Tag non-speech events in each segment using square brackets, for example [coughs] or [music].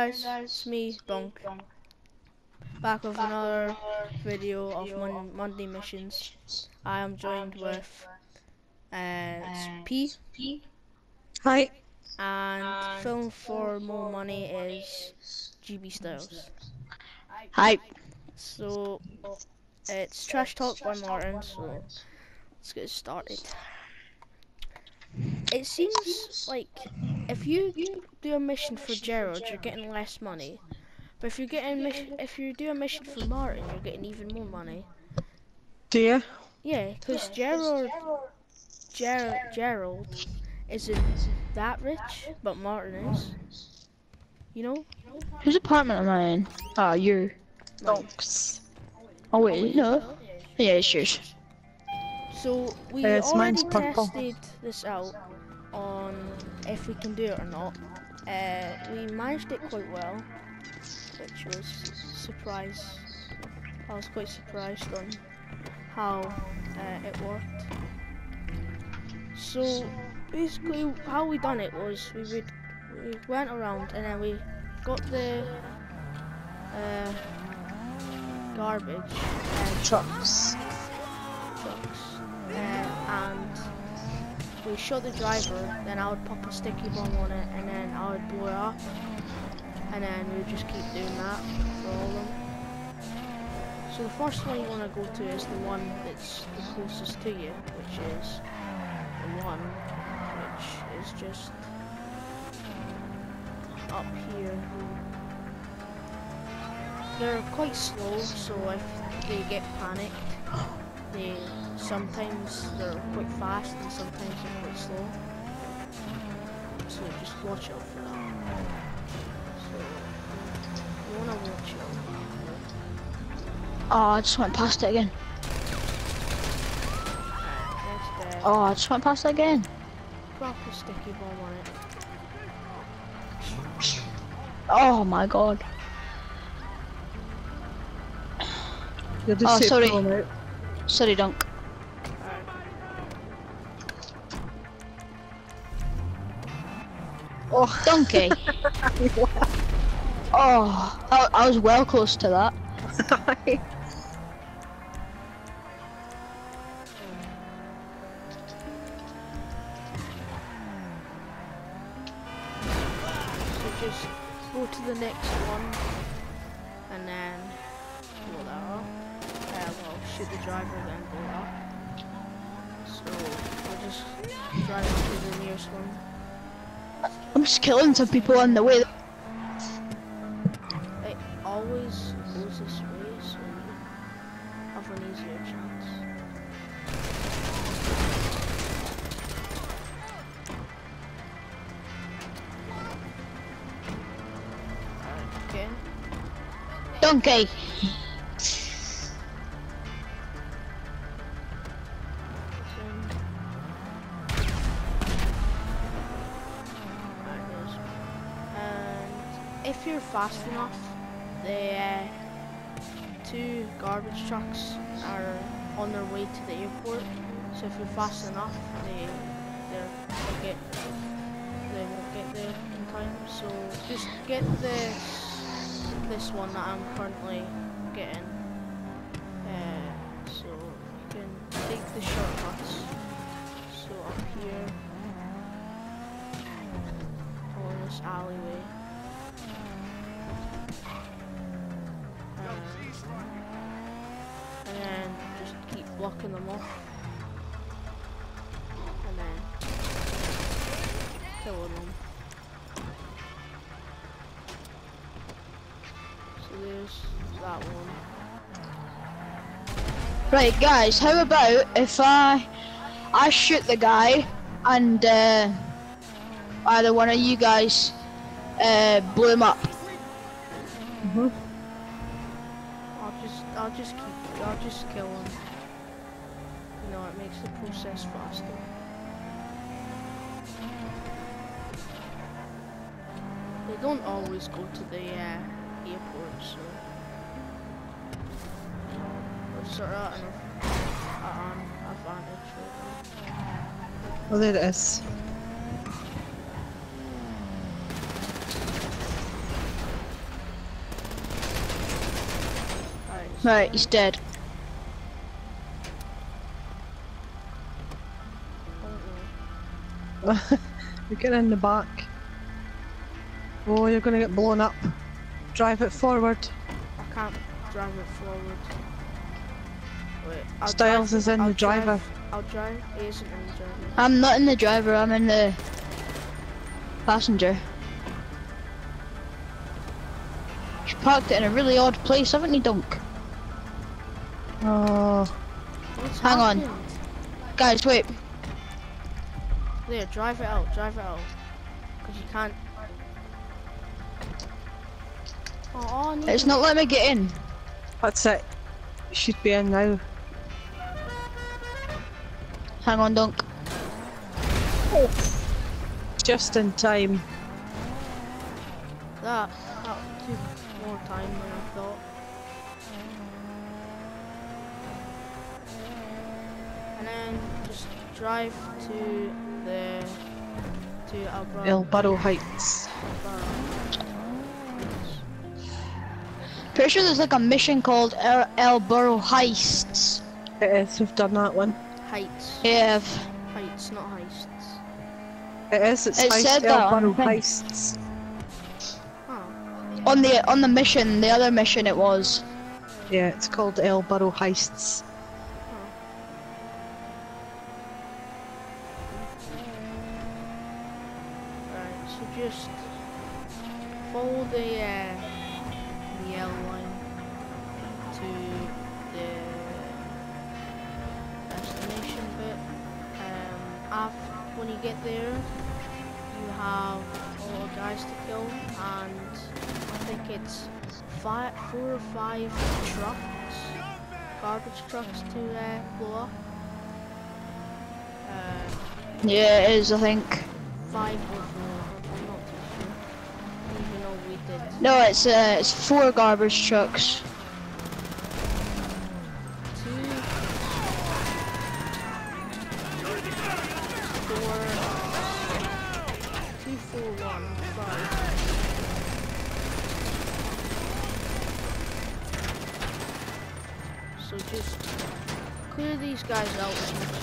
guys, it's me, Donk. Back with another video of mon Monday missions. I am joined with uh, P Hi. and film for more money is JB Styles. Hi. So it's trash talk by Martin. So let's get started. It seems like if you do a mission for Gerald, you're getting less money. But if you get a mission, if you do a mission for Martin, you're getting even more money. Do you? Yeah, because Gerald, Ger Gerald isn't that rich, but Martin is. You know? Whose apartment am I in? Ah, you. Donks. Oh wait, no. Yeah, it's yours. So we Uh, already tested this out on if we can do it or not. Uh, we managed it quite well, which was surprise. I was quite surprised on how uh, it worked. So basically, how we done it was we would we went around and then we got the uh, garbage and Trucks. trucks uh, we shot the driver then I would pop a sticky bomb on it and then I would blow it up. And then we would just keep doing that for all of them. So the first one you want to go to is the one that's the closest to you which is the one which is just up here. They're quite slow so if they get panicked they sometimes they're quite fast and sometimes they're quite slow. So just watch out for that. So you wanna watch out. Oh, I just went past it again. Alright, Oh, I just went past it again. drop a sticky bomb on it. Oh my god. You'll just Oh, sorry. Sorry, Dunk. Oh, Donkey. [laughs] oh, I, I was well close to that. [laughs] So just go to the next one and then blow that up. Shoot the driver then blow it up. So we'll just drive to the nearest one. I'm just killing some people on the way. It always goes this way, so you have an easier chance. Alright, okay. Donkey. Fast enough, the uh, two garbage trucks are on their way to the airport. So if you're fast enough, they they're, they get they will get there in time. So just get this this one that I'm currently getting. Uh, so you can take the shortcuts. So up here, along this alleyway. And just keep blocking them off. And then killing them. So there's that one. Right, guys. How about if I I shoot the guy and uh, either one of you guys uh, blew him up? I'll just, I'll just keep, I'll just kill him. You know, it makes the process faster. They don't always go to the uh, airport, so we're sort of at an, advantage there it is. Right, he's dead. [laughs] You're getting in the back. Oh, you're gonna get blown up. Drive it forward. I can't drive it forward. Wait, Styles drive, is in I'll the driver. Drive, I'll drive. He isn't in the driver. I'm not in the driver, I'm in the passenger. You parked it in a really odd place, haven't you, Dunk? Oh, What's Hang on. happened? Guys, wait. There, drive it out. Drive it out. Cause you can't. Oh, all I It's not letting me get in. that's it. You should be in now. Hang on, Dunk. Just in time. That that took more time than I thought. And then just drive to the to Alba. El Burro Heights. Pretty sure there's like a mission called El, El Burro Heists. It is, we've done that one. Heights. Yeah, Heights, not heists. It is, it's It heist, said El that on Burro the. Heists. Oh. on the on the mission, the other mission it was. Yeah, it's called El Burro Heists. Right, so just follow the uh, the L line to the destination bit. Um, after when you get there, you have a lot of guys to kill, and I think it's five, four or five trucks, garbage trucks to uh, blow up. Uh, Yeah, it is. I think. five or four, I'm not too sure. Even though we did No, it's uh, it's four garbage trucks. So just clear these guys out.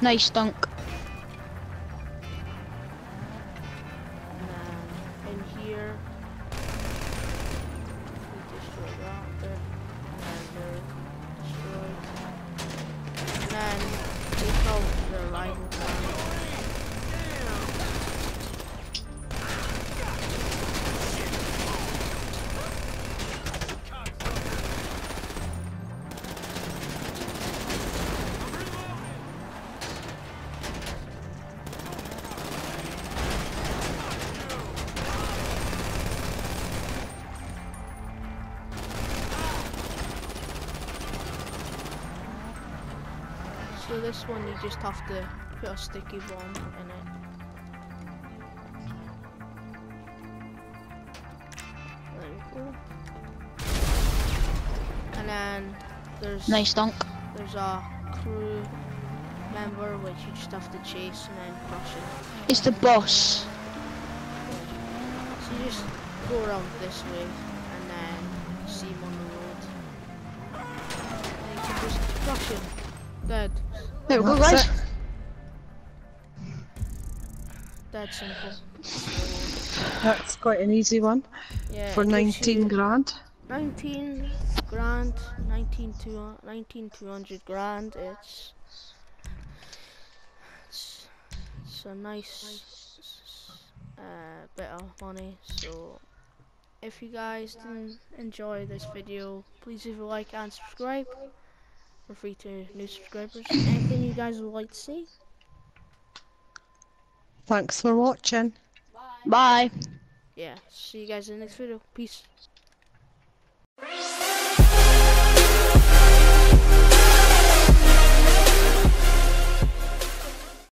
Nice dunk. This one you just have to put a sticky bomb in it. There we go. And then there's Nice dunk. there's a crew member which you just have to chase and then crush it. It's the boss. So you just go around this way and then see him on the road. And you can just crush him. Dead. There we go, That's guys. it. Dead simple. That's quite an easy one Yeah. for 19 grand. 19 grand, 19 to 19 200 grand. It's it's, it's a nice uh, bit of money. So if you guys didn't enjoy this video, please leave a like and subscribe. We're free to new subscribers. [coughs] Anything you guys would like to see? Thanks for watching. Bye. Yeah. See you guys in the next video. Peace.